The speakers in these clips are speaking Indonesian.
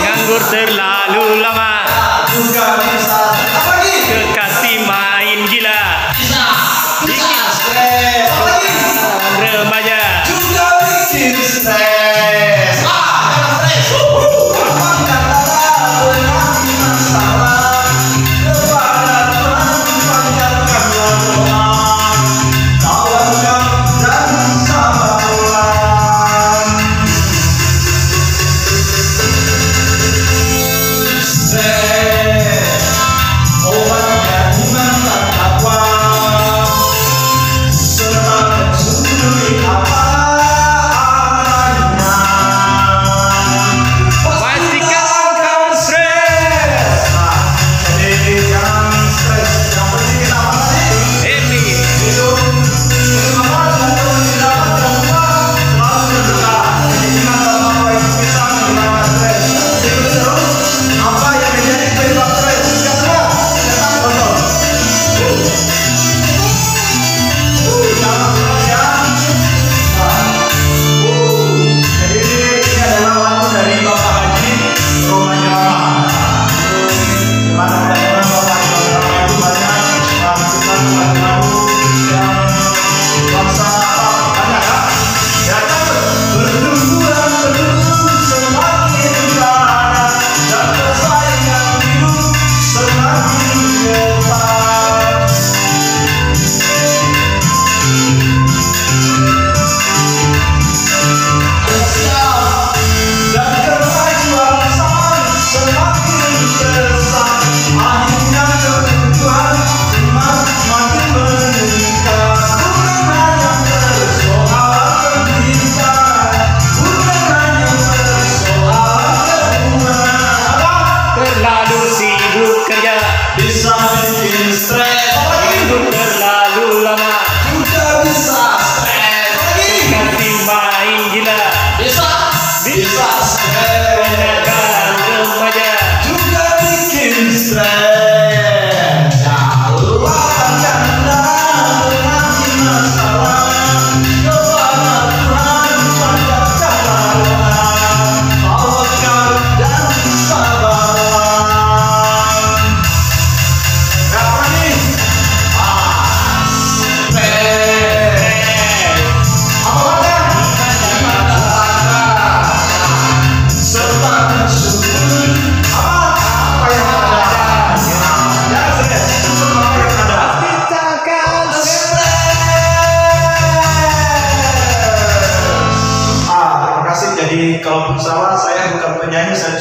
Yang Gusur lalu lama.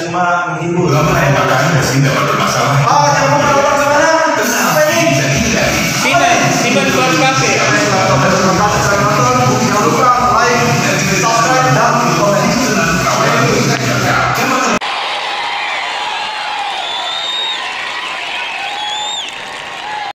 cuma menghibur. Lah yang makan nasi tidak bermasalah? Oh yang mau keluar ke mana apa ini? Sini sini buat kafe.